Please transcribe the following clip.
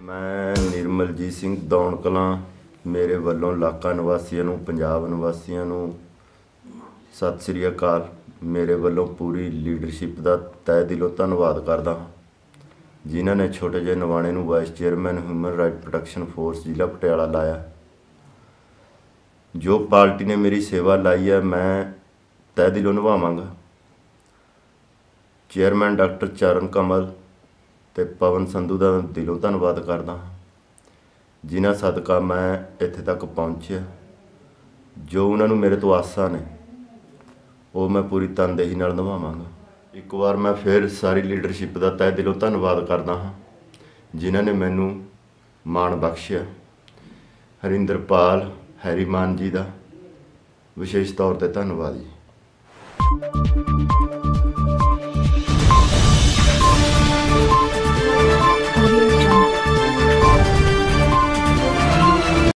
ਮੈਂ ਨਿਰਮਲਜੀਤ ਸਿੰਘ ਦੌਣਕਲਾ ਮੇਰੇ ਵੱਲੋਂ ਇਲਾਕਾ ਨਿਵਾਸੀਆਂ ਨੂੰ, ਪੰਜਾਬ ਨਿਵਾਸੀਆਂ ਨੂੰ ਸਤਿ ਸ੍ਰੀ ਅਕਾਲ। ਮੇਰੇ ਵੱਲੋਂ ਪੂਰੀ ਲੀਡਰਸ਼ਿਪ ਦਾ ਤਹਿ ਦਿਲੋਂ ਧੰਨਵਾਦ ਕਰਦਾ ਹਾਂ। ਜਿਨ੍ਹਾਂ ਨੇ ਛੋਟੇ ਜਿਹੇ ਨਵਾਣੇ ਨੂੰ vice chairman human right protection force ਜ਼ਿਲ੍ਹਾ ਪਟਿਆਲਾ ਲਾਇਆ। ਜੋ ਪਾਰਟੀ ਨੇ ਮੇਰੀ ਸੇਵਾ ਲਈ ਹੈ, ਮੈਂ ਤਹਿ ਦਿਲੋਂ ਨਿਭਾਵਾਂਗਾ। ਚੇਅਰਮੈਨ ਡਾਕਟਰ ਚਰਨ ਕਮਲ ਤੇ ਪਵਨ ਸੰਧੂ ਦਾ ਦਿਲੋਂ ਧੰਨਵਾਦ ਕਰਦਾ ਹਾਂ। ਜਿਨ੍ਹਾਂ ਸਦਕਾ ਮੈਂ ਇੱਥੇ ਤੱਕ ਪਹੁੰਚਿਆ। ਜੋ ਉਹਨਾਂ ਨੂੰ ਮੇਰੇ ਤੋਂ ਆਸਾਂ ਨੇ, ਉਹ ਮੈਂ ਪੂਰੀ ਤਨਦੇਹੀ ਨਾਲ ਨਿਭਾਵਾਂਗਾ। ਇੱਕ ਵਾਰ ਮੈਂ ਫਿਰ ਸਾਰੀ ਲੀਡਰਸ਼ਿਪ ਦਾ ਤਹਿ ਦਿਲੋਂ ਧੰਨਵਾਦ ਕਰਦਾ ਹਾਂ, ਜਿਨ੍ਹਾਂ ਨੇ ਮੈਨੂੰ ਮਾਣ ਬਖਸ਼ਿਆ। ਹਰਿੰਦਰਪਾਲ ਹੈਰੀਮਾਨ ਜੀ ਦਾ ਵਿਸ਼ੇਸ਼ ਤੌਰ ਤੇ ਧੰਨਵਾਦ ਜੀ।